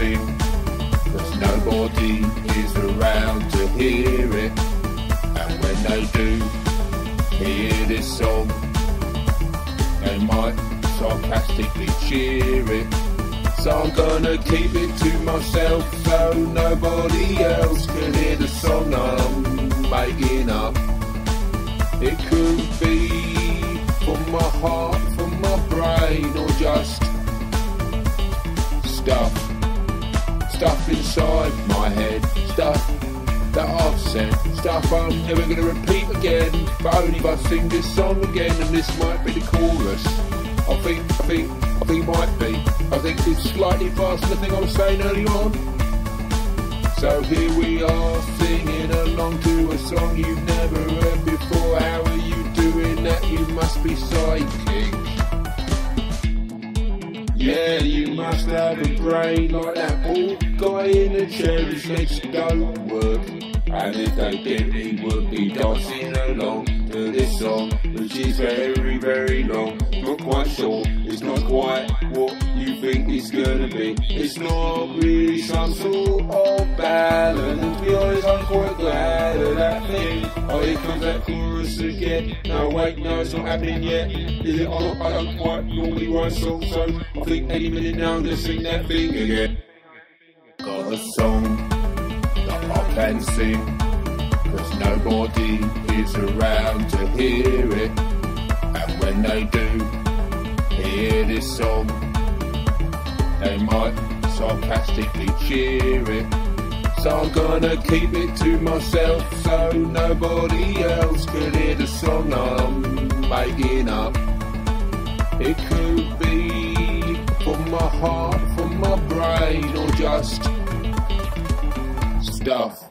sing. Cause nobody is around to hear it. And when they do hear this song, they might sarcastically cheer it. So I'm gonna keep it to myself so nobody else can hear the song I'm making up. It could be from my heart, from my brain, or just stuff. Stuff inside my head, stuff that I've said, stuff I'm never gonna repeat again. But only if I sing this song again, and this might be the chorus. I think, I think, I think it might be. I think it's slightly faster than the thing I was saying earlier on. So here we are singing along to a song you've never heard before. How are you doing that? You must be psychic. Yeah, you must have a brain like that old guy in the chair whose legs don't work. And if they did, he would be dancing along to this song, which is very, very long. Not quite sure, it's not quite what you think it's gonna be. It's not really some sort of ballad. To be honest, I'm quite Oh, here comes that chorus again. No, wait, no, it's not happening yet. Is it? Don't, I don't quite normally write songs, so I think any minute now gonna sing that thing again. Got a song that I can sing. Cause nobody is around to hear it. And when they do hear this song, they might sarcastically cheer it. So I'm gonna keep it to myself so nobody else can hear the song I'm making up. It could be from my heart, from my brain, or just stuff.